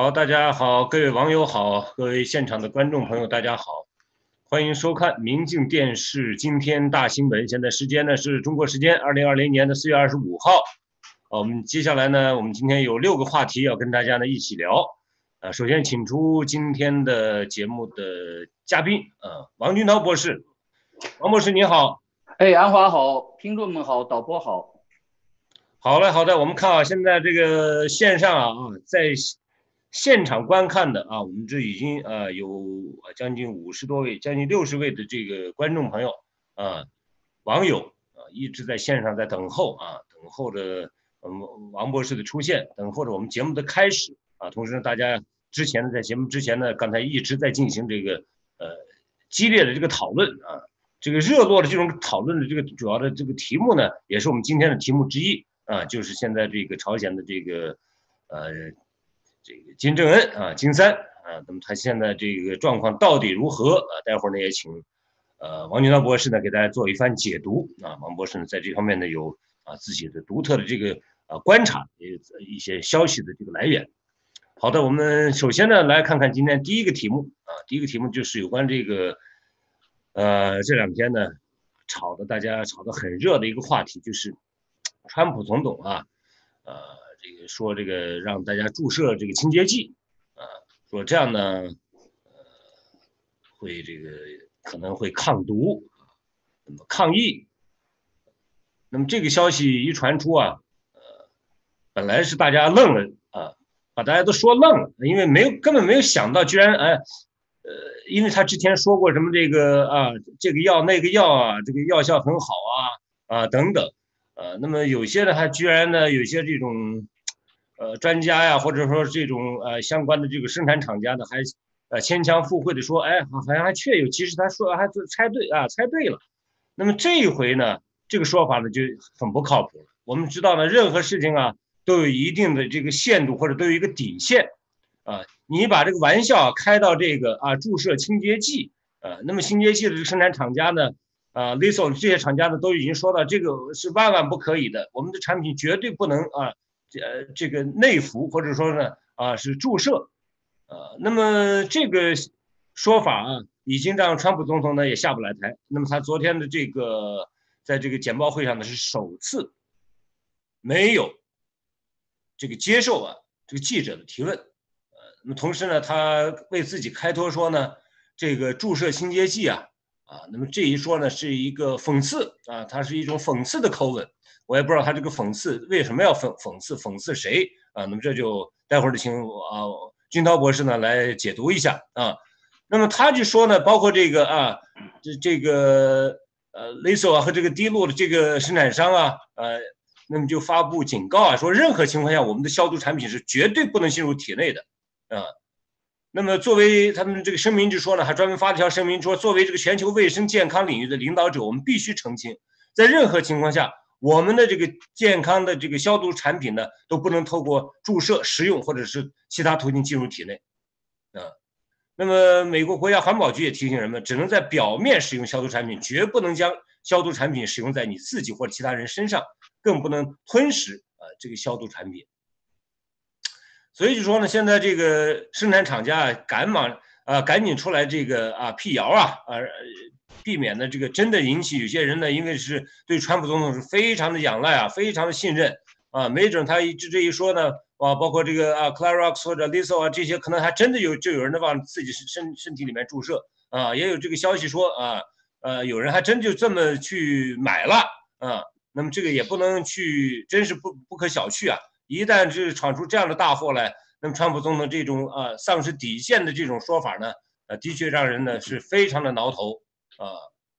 好，大家好，各位网友好，各位现场的观众朋友，大家好，欢迎收看明镜电视今天大新闻。现在时间呢是中国时间二零二零年的四月二十五号。啊，我们接下来呢，我们今天有六个话题要跟大家呢一起聊。啊，首先请出今天的节目的嘉宾，啊，王军涛博士。王博士你好。哎，安华好，听众们好，导播好。好嘞，好的，我们看啊，现在这个线上啊，在现场观看的啊，我们这已经啊有将近五十多位，将近六十位的这个观众朋友啊，网友啊，一直在线上在等候啊，等候着我们王博士的出现，等候着我们节目的开始啊。同时呢，大家之前，在节目之前呢，刚才一直在进行这个呃激烈的这个讨论啊，这个热络的这种讨论的这个主要的这个题目呢，也是我们今天的题目之一。啊，就是现在这个朝鲜的这个，呃，这个金正恩啊，金三啊，那么他现在这个状况到底如何啊？待会儿呢也请，呃，王军涛博士呢给大家做一番解读啊。王博士呢在这方面呢有啊自己的独特的这个呃观察，也有一些消息的这个来源。好的，我们首先呢来看看今天第一个题目啊，第一个题目就是有关这个，呃，这两天呢炒的大家炒得很热的一个话题就是。川普总统啊，呃，说这个让大家注射这个清洁剂，啊，说这样呢，呃，会这个可能会抗毒，那么抗疫，那么这个消息一传出啊，呃，本来是大家愣了啊，把大家都说愣了，因为没有根本没有想到，居然哎，呃，因为他之前说过什么这个啊，这个药那个药啊，这个药效很好啊啊等等。呃，那么有些呢，还居然呢，有些这种，呃，专家呀，或者说这种呃相关的这个生产厂家呢，还呃牵强附会的说，哎，好像还确有，其实他说还猜对啊，猜对了。那么这一回呢，这个说法呢就很不靠谱了。我们知道呢，任何事情啊都有一定的这个限度，或者都有一个底线啊。你把这个玩笑开到这个啊注射清洁剂啊，那么清洁剂的这个生产厂家呢？啊 l i s o 这些厂家呢都已经说到，这个是万万不可以的，我们的产品绝对不能啊，呃，这个内服或者说呢啊是注射，呃，那么这个说法啊，已经让川普总统呢也下不来台。那么他昨天的这个在这个简报会上呢是首次没有这个接受啊这个记者的提问，呃，那么同时呢他为自己开脱说呢，这个注射清洁剂啊。啊，那么这一说呢，是一个讽刺啊，它是一种讽刺的口吻，我也不知道他这个讽刺为什么要讽讽刺讽刺谁啊？那么这就待会儿就请啊军涛博士呢来解读一下啊。那么他就说呢，包括这个啊，这这个呃雷索啊和这个滴露的这个生产商啊，呃，那么就发布警告啊，说任何情况下我们的消毒产品是绝对不能进入体内的啊。那么，作为他们这个声明就说呢，还专门发了条声明说，作为这个全球卫生健康领域的领导者，我们必须澄清，在任何情况下，我们的这个健康的这个消毒产品呢，都不能透过注射、食用或者是其他途径进入体内。啊，那么美国国家环保局也提醒人们，只能在表面使用消毒产品，绝不能将消毒产品使用在你自己或者其他人身上，更不能吞食啊这个消毒产品。所以就说呢，现在这个生产厂家赶忙啊，赶紧出来这个啊辟谣啊，啊，避免呢这个真的引起有些人呢，因为是对川普总统是非常的仰赖啊，非常的信任啊，没准他一这这一说呢，啊，包括这个啊 c l a r o x 或者 Lisa 啊这些，可能还真的有就有人往自己身身体里面注射啊，也有这个消息说啊，呃，有人还真就这么去买了啊，那么这个也不能去，真是不不可小觑啊。一旦是闯出这样的大祸来，那么川普总统这种啊丧失底线的这种说法呢，呃，的确让人呢是非常的挠头啊。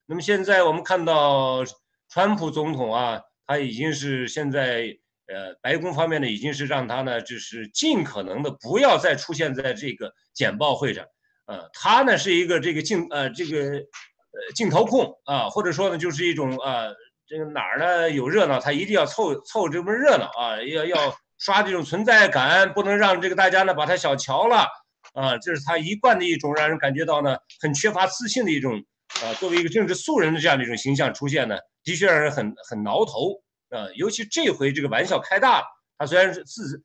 那么现在我们看到，川普总统啊，他已经是现在呃白宫方面呢，已经是让他呢就是尽可能的不要再出现在这个简报会上，呃，他呢是一个这个镜呃这个呃镜头控啊，或者说呢就是一种啊。这个哪儿呢有热闹，他一定要凑凑这么热闹啊，要要刷这种存在感，不能让这个大家呢把他小瞧了啊，这是他一贯的一种让人感觉到呢很缺乏自信的一种啊，作为一个政治素人的这样的一种形象出现呢，的确让人很很挠头啊，尤其这回这个玩笑开大了，他虽然是自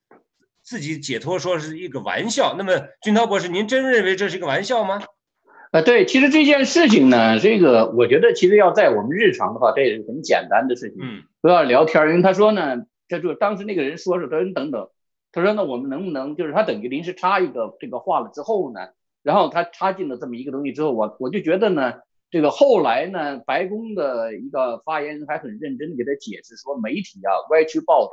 自己解脱说是一个玩笑。那么，军涛博士，您真认为这是一个玩笑吗？呃，对，其实这件事情呢，这个我觉得其实要在我们日常的话，这也是很简单的事情，嗯，不要聊天。因为他说呢，这就当时那个人说是，他说等等，他说那我们能不能就是他等于临时插一个这个话了之后呢，然后他插进了这么一个东西之后，我我就觉得呢，这个后来呢，白宫的一个发言人还很认真的给他解释说，媒体啊歪曲报道，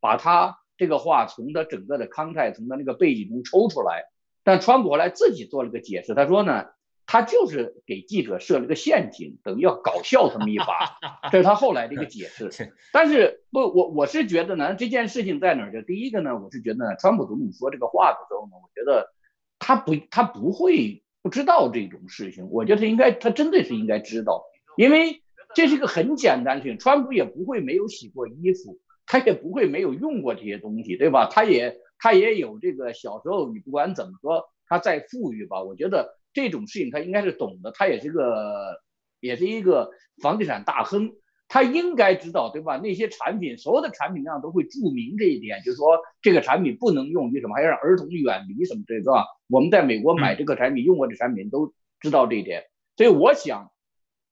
把他这个话从他整个的康泰从他那个背景中抽出来，但川普后来自己做了个解释，他说呢。他就是给记者设了个陷阱，等于要搞笑这么一把，这是他后来的一个解释。但是不，我我是觉得呢，这件事情在哪儿？就第一个呢，我是觉得川普总统说这个话的时候呢，我觉得他不他不会不知道这种事情。我觉得他应该他真的是应该知道，因为这是一个很简单的事情。川普也不会没有洗过衣服，他也不会没有用过这些东西，对吧？他也他也有这个小时候，你不管怎么说，他再富裕吧，我觉得。这种事情他应该是懂的，他也是个，也是一个房地产大亨，他应该知道，对吧？那些产品，所有的产品上都会注明这一点，就是说这个产品不能用于什么，还要让儿童远离什么，这个吧？我们在美国买这个产品，用过的产品都知道这一点，所以我想，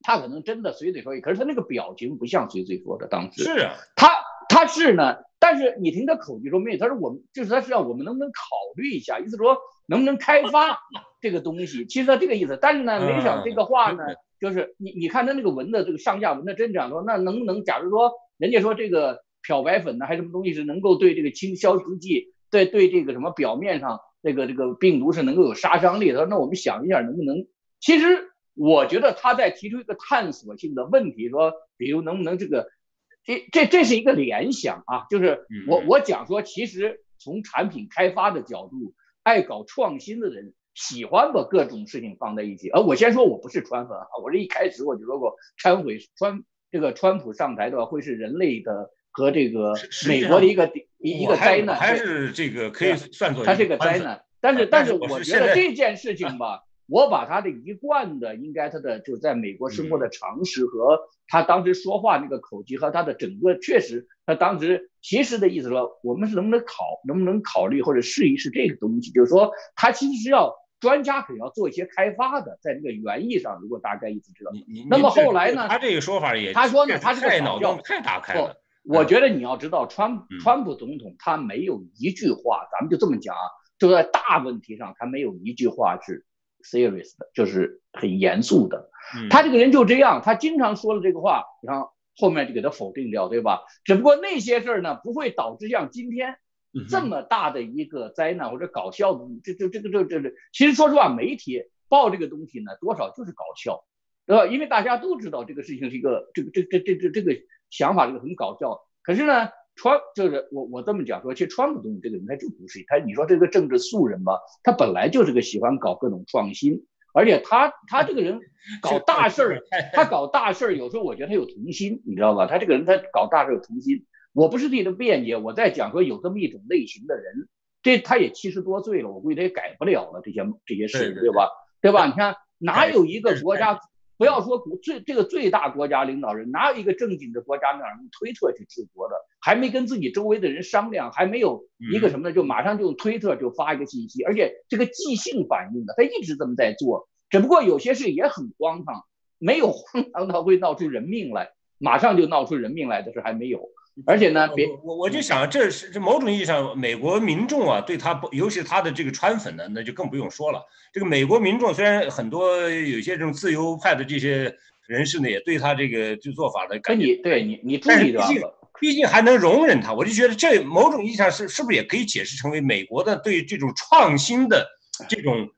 他可能真的随嘴说可是他那个表情不像随嘴说的，当时是啊，他他是呢，但是你听他口气说没有，他说我们就是他是让我们能不能考虑一下，意思说能不能开发。这个东西其实他这个意思，但是呢，没想这个话呢，就是你你看他那个文的这个上下文的真讲说，那能不能假如说人家说这个漂白粉呢，还是什么东西是能够对这个清消毒剂，对对这个什么表面上这个这个病毒是能够有杀伤力？他说那我们想一下能不能？其实我觉得他在提出一个探索性的问题，说比如能不能这个这这这是一个联想啊，就是我我讲说，其实从产品开发的角度，爱搞创新的人。喜欢把各种事情放在一起，而我先说，我不是川粉啊，我这一开始我就说过，川普川这个川普上台的话，会是人类的和这个美国的一个一一个灾难，还是这个可以算作它是个灾难。但是但是我觉得这件事情吧，我把他的一贯的应该他的就在美国生活的常识和他当时说话那个口气和他的整个确实，他当时其实的意思说，我们是能不能考能不能考虑或者试一试这个东西，就是说他其实是要。专家肯定要做一些开发的，在这个原意上，如果大概意思知道。那么后来呢？他这个说法也，他说呢，他是个脑洞太打开了。我觉得你要知道，川川普总统他没有一句话，咱们就这么讲啊，就在大问题上，他没有一句话是 serious 的，就是很严肃的。他这个人就这样，他经常说了这个话，然后后面就给他否定掉，对吧？只不过那些事儿呢，不会导致像今天。这么大的一个灾难或者搞笑的，这这这个这这这，其实说实话，媒体报这个东西呢，多少就是搞笑，对吧？因为大家都知道这个事情是一个这个这这这这这个想法这个很搞笑。可是呢，川就是我我这么讲说，其实川普总统这个人他就不是他，你说这个政治素人吧，他本来就是个喜欢搞各种创新，而且他他这个人 搞大事儿，他搞大事儿，有时候我觉得他有童心，你知道吧？他这个人他搞大事有童心。我不是替他辩解，我在讲说有这么一种类型的人，这他也七十多岁了，我估计他也改不了了这些这些事，对吧？对吧？你看哪有一个国家，不要说最这个最大国家领导人，哪有一个正经的国家领导人用推特去治国的？还没跟自己周围的人商量，还没有一个什么呢，就马上就用推特就发一个信息，而且这个即兴反应的，他一直这么在做。只不过有些事也很荒唐，没有荒唐到会闹出人命来，马上就闹出人命来的事还没有。而且呢，别我我就想，这是这某种意义上，美国民众啊，对他不，尤其是他的这个川粉呢，那就更不用说了。这个美国民众虽然很多有些这种自由派的这些人士呢，也对他这个这做法的，跟你对你你注意到毕竟毕竟还能容忍他，我就觉得这某种意义上是是不是也可以解释成为美国的对这种创新的这种。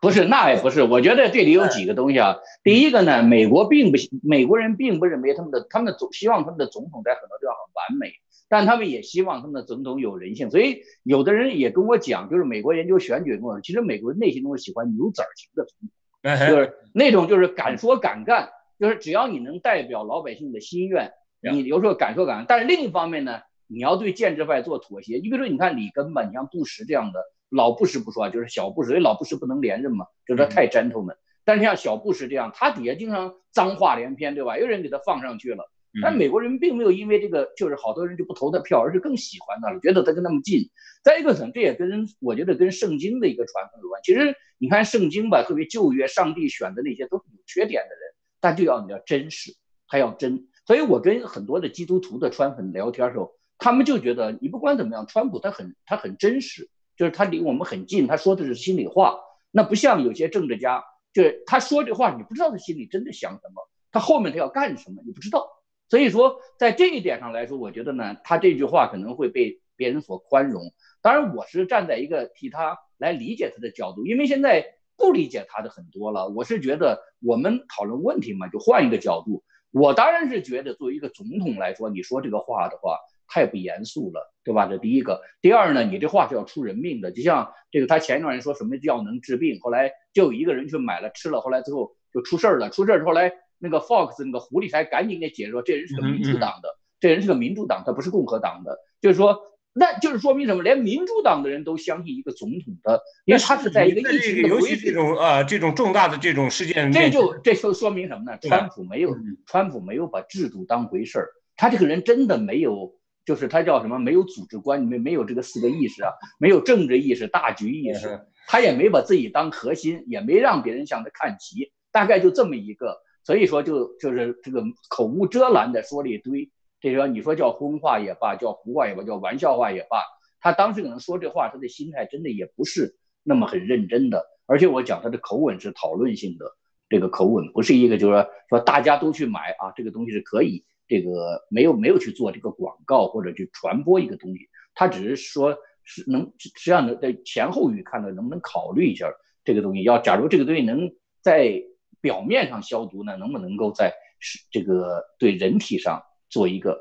不是，那也不是。我觉得这里有几个东西啊。第一个呢，美国并不，美国人并不认为他们的他们的总希望他们的总统在很多地方很完美，但他们也希望他们的总统有人性。所以有的人也跟我讲，就是美国研究选举跟我说，其实美国人内心中是喜欢牛仔型的总统，就是那种就是敢说敢干，就是只要你能代表老百姓的心愿，你有时候敢说敢干。但是另一方面呢，你要对建制派做妥协。你比如说，你看里根吧，你像布什这样的。老布什不说，就是小布什，因为老布什不能连任嘛，就是他太 gentleman。但是像小布什这样，他底下经常脏话连篇，对吧？有人给他放上去了，但美国人并没有因为这个，就是好多人就不投他票，而是更喜欢他了，觉得他跟他们近。再一个，可能这也跟我觉得跟圣经的一个传统有关。其实你看圣经吧，特别旧约，上帝选的那些都是有缺点的人，但就要你要真实，他要真。所以我跟很多的基督徒的川粉聊天的时候，他们就觉得你不管怎么样，川普他很他很真实，就是他离我们很近，他说的是心里话。那不像有些政治家，就是他说这话，你不知道他心里真的想什么，他后面他要干什么，你不知道。所以说，在这一点上来说，我觉得呢，他这句话可能会被别人所宽容。当然，我是站在一个替他来理解他的角度，因为现在不理解他的很多了。我是觉得我们讨论问题嘛，就换一个角度。我当然是觉得，作为一个总统来说，你说这个话的话太不严肃了，对吧？这第一个。第二呢，你这话是要出人命的。就像这个，他前一段人说什么药能治病，后来就有一个人去买了吃了，后来最后就出事儿了。出事儿后来。那个 Fox 那个狐狸才赶紧给解释说，这人是个民主党的，这人是个民主党，他不是共和党的。就是说，那就是说明什么？连民主党的人都相信一个总统的，因为他是在一个疫情的尤其这种啊这种重大的这种事件，这就这就说明什么呢？川普没有川普没有把制度当回事儿，他这个人真的没有，就是他叫什么？没有组织观，没没有这个四个意识啊，没有政治意识、大局意识，他也没把自己当核心，也没让别人向他看齐，大概就这么一个。所以说，就就是这个口无遮拦的说了一堆，这个你说叫荤话也罢，叫胡话也罢，叫玩笑话也罢，他当时可能说这话，他的心态真的也不是那么很认真的。而且我讲他的口吻是讨论性的，这个口吻不是一个就是说说大家都去买啊，这个东西是可以，这个没有没有去做这个广告或者去传播一个东西，他只是说是能实际上能在前后语看到能不能考虑一下这个东西，要假如这个东西能在。表面上消毒呢，能不能够在是这个对人体上做一个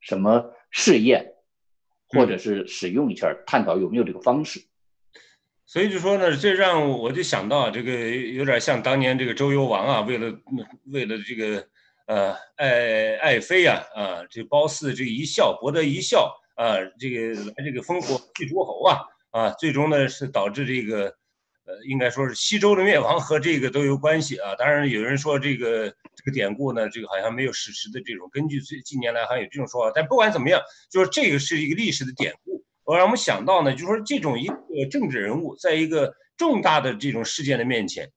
什么试验，或者是使用一下，探讨有没有这个方式？所以就说呢，这让我就想到这个有点像当年这个周幽王啊，为了为了这个呃爱爱妃啊啊，这褒姒这一笑博得一笑啊，这个来这个烽火戏诸侯啊啊，最终呢是导致这个。呃，应该说是西周的灭亡和这个都有关系啊。当然有人说这个这个典故呢，这个好像没有史实的这种根据。最近年来好像有这种说法，但不管怎么样，就是这个是一个历史的典故。我让我们想到呢，就是说这种一个政治人物在一个重大的这种事件的面前，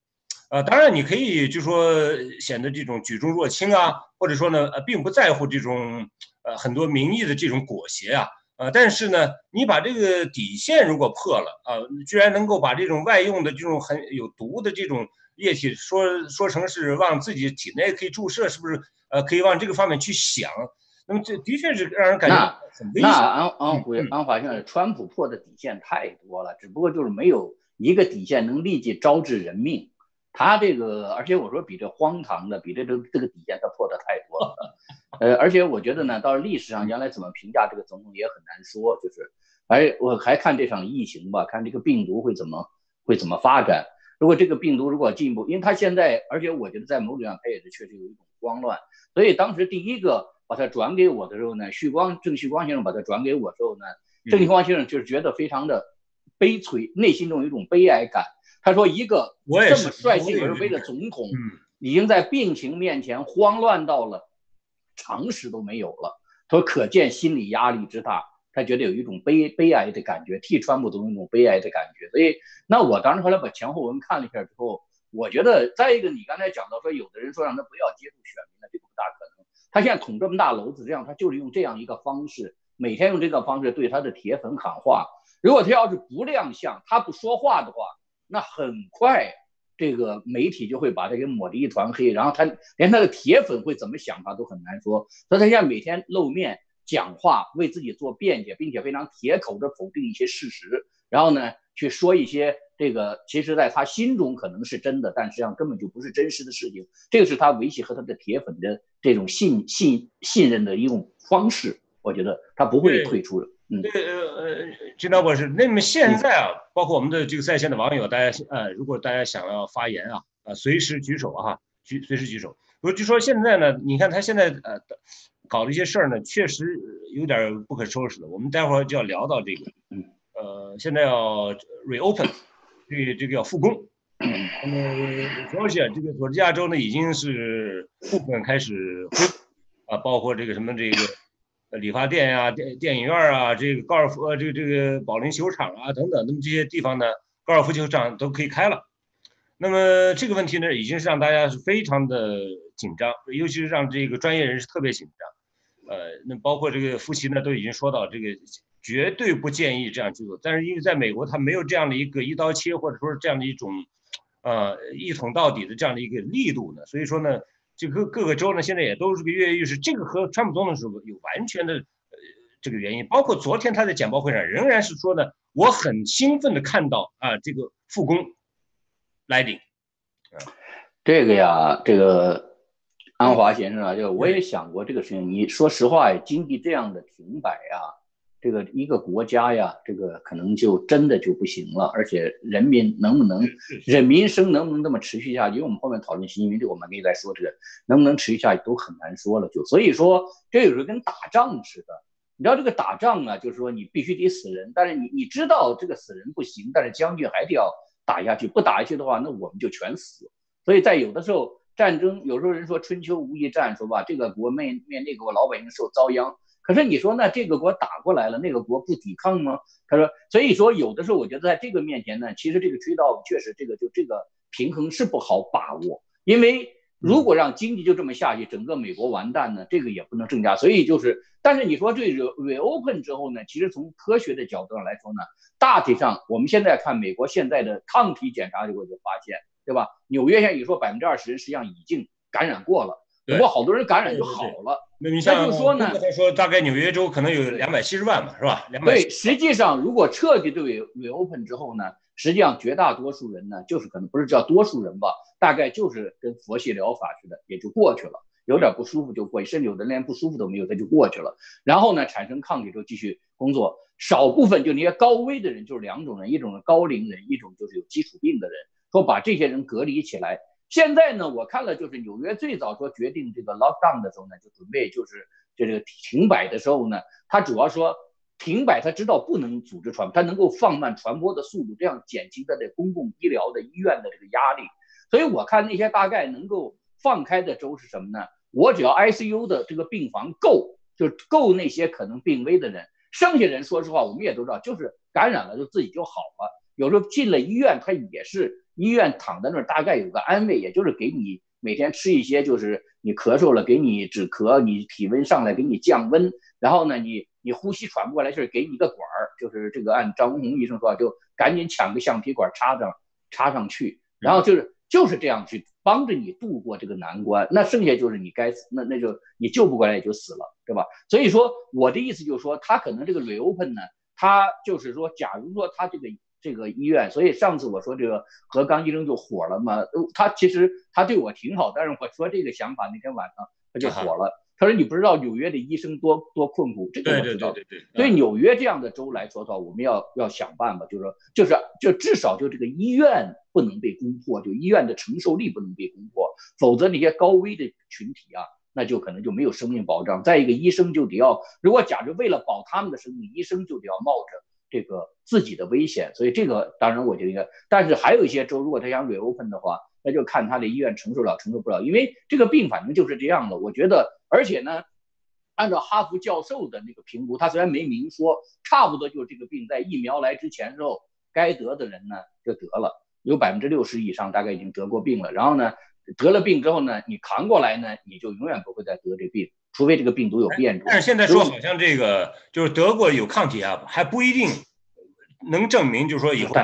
啊，当然你可以就说显得这种举重若轻啊，或者说呢，呃，并不在乎这种呃很多民意的这种裹挟啊。呃，但是呢，你把这个底线如果破了啊，居然能够把这种外用的这种很有毒的这种液体说说成是往自己体内可以注射，是不是？呃，可以往这个方面去想。那么这的确是让人感觉很危险。那安安徽安华现在川普破的底线太多了，只不过就是没有一个底线能立即招致人命。他这个，而且我说比这荒唐的，比这这这个底线他破的太多了。呃，而且我觉得呢，到历史上将来怎么评价这个总统也很难说。就是，哎，我还看这场疫情吧，看这个病毒会怎么会怎么发展。如果这个病毒如果进一步，因为他现在，而且我觉得在某种上他也是确实有一种慌乱。所以当时第一个把他转给我的时候呢，旭光郑旭光先生把他转给我之后呢，郑旭光先生就是觉得非常的悲催，内心中有一种悲哀感。他说，一个这么率性而为的总统，已经在病情面前慌乱到了。常识都没有了，他说可见心理压力之大，他觉得有一种悲悲哀的感觉，替川普总统一种悲哀的感觉。所以，那我当时后来把前后文看了一下之后，我觉得再一个，你刚才讲到说，有的人说让他不要接触选民了，这个不大可能。他现在捅这么大篓子，这样他就是用这样一个方式，每天用这个方式对他的铁粉喊话。如果他要是不亮相，他不说话的话，那很快。这个媒体就会把他给抹得一团黑，然后他连他的铁粉会怎么想他都很难说。所以他现在每天露面讲话，为自己做辩解，并且非常铁口的否定一些事实，然后呢去说一些这个其实在他心中可能是真的，但实际上根本就不是真实的事情。这个是他维系和他的铁粉的这种信信信任的一种方式。我觉得他不会退出的。这个呃，金涛博士，那么现在啊，包括我们的这个在线的网友，大家呃，如果大家想要发言啊，啊，随时举手啊，举随时举手。我就说现在呢，你看他现在呃搞的一些事儿呢，确实有点不可收拾的。我们待会儿就要聊到这个，呃，现在要 reopen，这这个要复工。那么，消息啊这个佐治亚州呢，已经是部分开始恢复啊，包括这个什么这个理发店呀、电电影院啊、这个高尔夫呃这个这个保龄球场啊等等，那么这些地方呢，高尔夫球场都可以开了。那么这个问题呢，已经是让大家是非常的紧张，尤其是让这个专业人士特别紧张。呃，那包括这个夫妻呢，都已经说到这个绝对不建议这样去做。但是因为在美国，他没有这样的一个一刀切，或者说这样的一种呃一捅到底的这样的一个力度呢，所以说呢，这个各个州呢现在也都是个跃跃欲试。这个和川普总统是有完全的呃这个原因。包括昨天他在简报会上仍然是说呢，我很兴奋的看到啊这个复工。来临，这个呀，这个安华先生啊，就我也想过这个事情。你说实话，经济这样的停摆呀，这个一个国家呀，这个可能就真的就不行了。而且人民能不能，人民生能不能这么持续下去？因为我们后面讨论习近平，这我们可以再说这个能不能持续下去都很难说了。就所以说，这有时候跟打仗似的。你知道这个打仗啊，就是说你必须得死人，但是你你知道这个死人不行，但是将军还得要。打下去不打下去的话，那我们就全死。所以在有的时候战争，有时候人说春秋无义战，说吧，这个国面面那个国老百姓受遭殃。可是你说那这个国打过来了，那个国不抵抗吗？他说，所以说有的时候我觉得在这个面前呢，其实这个渠道确实这个就这个平衡是不好把握，因为如果让经济就这么下去，整个美国完蛋呢，这个也不能增加。所以就是，但是你说这 reopen 之后呢，其实从科学的角度上来说呢。大体上，我们现在看美国现在的抗体检查结果就发现，对吧？纽约现在你说百分之二十人实际上已经感染过了，不过好多人感染就好了。那你像就说呢，他说大概纽约州可能有两百七十万吧，是吧？两百对，实际上如果彻底对 reopen 之后呢，实际上绝大多数人呢，就是可能不是叫多数人吧，大概就是跟佛系疗法似的，也就过去了。有点不舒服就过去，甚至有的连不舒服都没有，他就过去了。然后呢，产生抗体之后继续工作。少部分就那些高危的人，就是两种人，一种是高龄人，一种就是有基础病的人，说把这些人隔离起来。现在呢，我看了就是纽约最早说决定这个 lockdown 的时候呢，就准备就是就这个停摆的时候呢，他主要说停摆，他知道不能组织传播，他能够放慢传播的速度，这样减轻他的公共医疗的医院的这个压力。所以我看那些大概能够放开的州是什么呢？我只要 ICU 的这个病房够，就够那些可能病危的人。剩下人说实话，我们也都知道，就是感染了就自己就好了。有时候进了医院，他也是医院躺在那儿，大概有个安慰，也就是给你每天吃一些，就是你咳嗽了给你止咳，你体温上来给你降温，然后呢，你你呼吸喘不过来气儿，给你一个管儿，就是这个按张文宏医生说，就赶紧抢个橡皮管插上插上去，然后就是就是这样去。帮着你度过这个难关，那剩下就是你该死，那那就你救不过来也就死了，对吧？所以说我的意思就是说，他可能这个 reopen 呢，他就是说，假如说他这个这个医院，所以上次我说这个何刚医生就火了嘛，他其实他对我挺好，但是我说这个想法那天晚上他就火了。他说：“你不知道纽约的医生多多困苦，这个我知道。对对对对。对纽约这样的州来说的话，我们要要想办法，就是说，就是就至少就这个医院不能被攻破，就医院的承受力不能被攻破，否则那些高危的群体啊，那就可能就没有生命保障。再一个，医生就得要，如果假如为了保他们的生命，医生就得要冒着这个自己的危险。所以这个当然我觉得应该，但是还有一些州，如果他想 reopen 的话。”那就看他的医院承受了承受不了，因为这个病反正就是这样的。我觉得，而且呢，按照哈佛教授的那个评估，他虽然没明说，差不多就是这个病在疫苗来之前之后，该得的人呢就得了，有百分之六十以上大概已经得过病了。然后呢，得了病之后呢，你扛过来呢，你就永远不会再得这病，除非这个病毒有变种。但是现在说好像这个就是得过有抗体啊，还不一定能证明，就是说以后。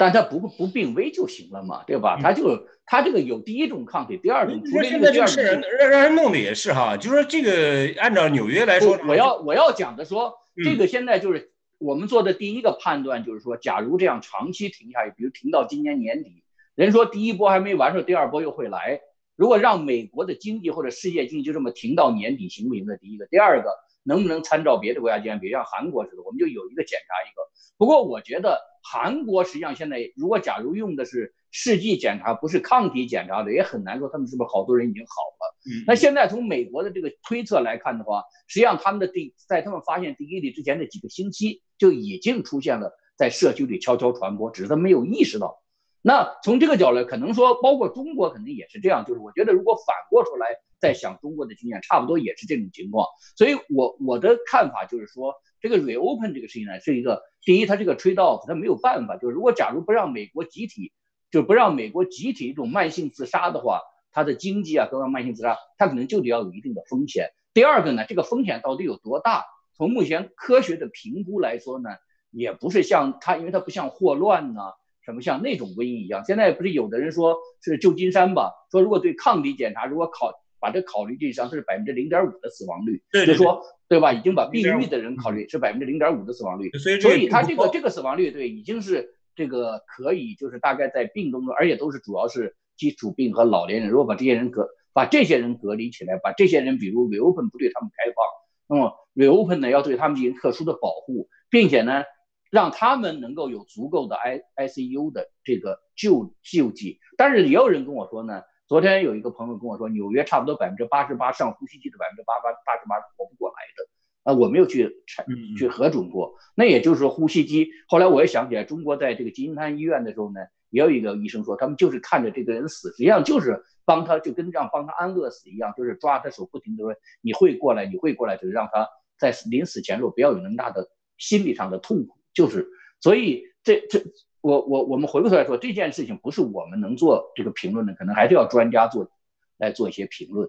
但他不不病危就行了嘛，对吧？他就他这个有第一种抗体，第二种。除现在这个事让让人弄的也是哈，就是说这个按照纽约来说，我要我要讲的说，这个现在就是我们做的第一个判断，就是说，假如这样长期停下去，比如停到今年年底，人说第一波还没完事，第二波又会来。如果让美国的经济或者世界经济就这么停到年底，行不行？的第一个，第二个，能不能参照别的国家经验，比如像韩国似的，我们就有一个检查一个。不过我觉得。韩国实际上现在，如果假如用的是试剂检查，不是抗体检查的，也很难说他们是不是好多人已经好了。那现在从美国的这个推测来看的话，实际上他们的第在他们发现第一例之前的几个星期就已经出现了在社区里悄悄传播，只是他没有意识到。那从这个角度，可能说包括中国可能也是这样，就是我觉得如果反过出来再想中国的经验，差不多也是这种情况。所以我我的看法就是说，这个 reopen 这个事情呢，是一个第一，它这个 trade off 它没有办法，就是如果假如不让美国集体，就不让美国集体一种慢性自杀的话，它的经济啊，各方慢性自杀，它可能就得要有一定的风险。第二个呢，这个风险到底有多大？从目前科学的评估来说呢，也不是像它，因为它不像霍乱呢。什么像那种瘟疫一样？现在不是有的人说是旧金山吧？说如果对抗体检查，如果考把这考虑进上，这是百分之零点五的死亡率。对，就说对吧？已经把病愈的人考虑是百分之零点五的死亡率。所以，所以他这个这个死亡率对已经是这个可以，就是大概在病中，而且都是主要是基础病和老年人。如果把这些人隔把这些人隔离起来，把这些人比如 reopen 不对他们开放，那么 reopen 呢要对他们进行特殊的保护，并且呢。让他们能够有足够的 I I C U 的这个救救济，但是也有人跟我说呢，昨天有一个朋友跟我说，纽约差不多百分之八十八上呼吸机的百分之八八八十八活不过来的，啊，我没有去查去核准过，那也就是说呼吸机。后来我也想起来，中国在这个金滩医院的时候呢，也有一个医生说，他们就是看着这个人死，实际上就是帮他，就跟这样帮他安乐死一样，就是抓他手，不停的说你会过来，你会过来，就是让他在临死前时候不要有那么大的心理上的痛苦。就是，所以这这我我我们回过头来说，这件事情不是我们能做这个评论的，可能还是要专家做来做一些评论。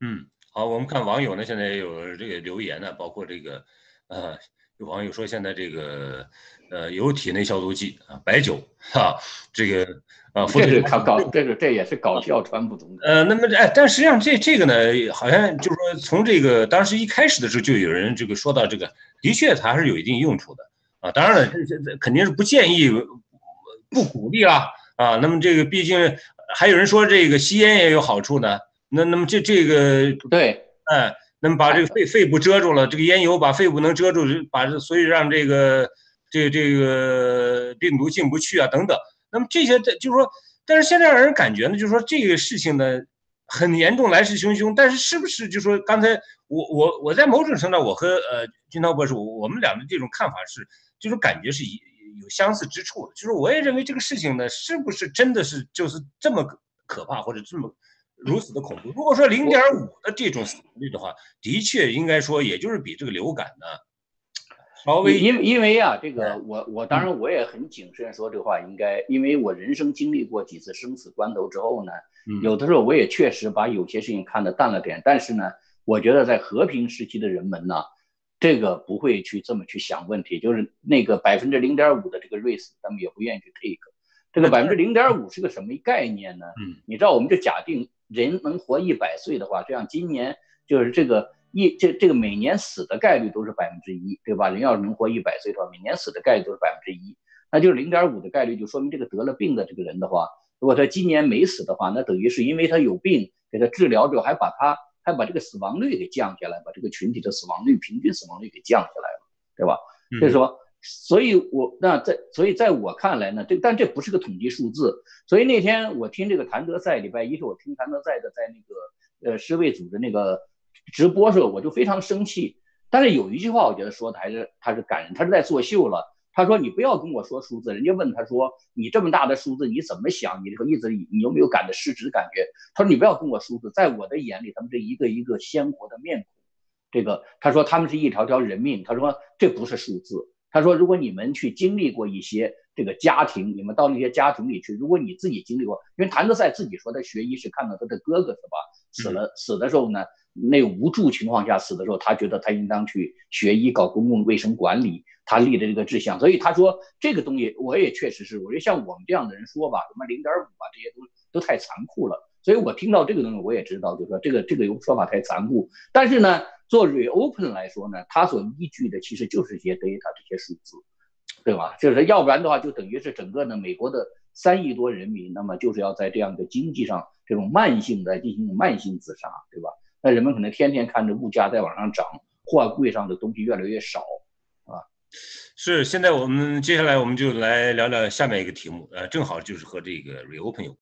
嗯，好，我们看网友呢，现在也有这个留言呢，包括这个呃，有网友说现在这个呃有体内消毒剂啊，白酒哈，这个啊，这是搞搞，这是这也是搞笑传不懂的。呃，那么哎，但实际上这这个呢，好像就是说从这个当时一开始的时候就有人这个说到这个，的确它还是有一定用处的。啊，当然了，这这这肯定是不建议、不鼓励啦。啊，那么这个毕竟还有人说这个吸烟也有好处呢。那那么这这个对，哎，那么把这个肺肺部遮住了，这个烟油把肺部能遮住，把所以让这个这这个病毒进不去啊，等等。那么这些就是说，但是现在让人感觉呢，就是说这个事情呢很严重，来势汹汹。但是是不是就说刚才我我我在某种程度，我和呃金涛博士，我们俩的这种看法是。就是感觉是有相似之处的，就是我也认为这个事情呢，是不是真的是就是这么可怕或者这么如此的恐怖？如果说零点五的这种死亡率的话，的确应该说也就是比这个流感呢稍微因因为啊，这个我我当然我也很谨慎说这话，应该因为我人生经历过几次生死关头之后呢，有的时候我也确实把有些事情看得淡了点，但是呢，我觉得在和平时期的人们呢。这个不会去这么去想问题，就是那个百分之零点五的这个 risk，他们也不愿意去 take。这个百分之零点五是个什么概念呢？嗯，你知道，我们就假定人能活一百岁的话，这样今年就是这个一这这个每年死的概率都是百分之一，对吧？人要是能活一百岁的话，每年死的概率都是百分之一，那就是零点五的概率，就说明这个得了病的这个人的话，如果他今年没死的话，那等于是因为他有病，给他治疗之后还把他。还把这个死亡率给降下来，把这个群体的死亡率、平均死亡率给降下来了，对吧？所以说，所以我那在，所以在我看来呢，这但这不是个统计数字。所以那天我听这个谭德赛，礼拜一是我听谭德赛的在那个呃世卫组织那个直播时候，我就非常生气。但是有一句话，我觉得说的还是他是感人，他是在作秀了。他说：“你不要跟我说数字。”人家问他说：“你这么大的数字，你怎么想？你这个意思，你有没有感的失职感觉？”他说：“你不要跟我数字，在我的眼里，他们这一个一个鲜活的面孔，这个他说他们是一条条人命。他说这不是数字。他说如果你们去经历过一些这个家庭，你们到那些家庭里去，如果你自己经历过，因为谭德赛自己说他学医是看到他的哥哥是吧死了死的时候呢，那无助情况下死的时候，他觉得他应当去学医搞公共卫生管理。”他立的这个志向，所以他说这个东西我也确实是，我觉得像我们这样的人说吧，什么零点五啊，这些都都太残酷了。所以我听到这个东西，我也知道，就是说这个这个有说法太残酷。但是呢，做 reopen 来说呢，它所依据的其实就是一些 data 这些数字，对吧？就是要不然的话，就等于是整个呢美国的三亿多人民，那么就是要在这样的经济上这种慢性的进行慢性自杀，对吧？那人们可能天天看着物价在往上涨，货柜上的东西越来越少。啊是，现在我们接下来我们就来聊聊下面一个题目，呃，正好就是和这个 reopen 有。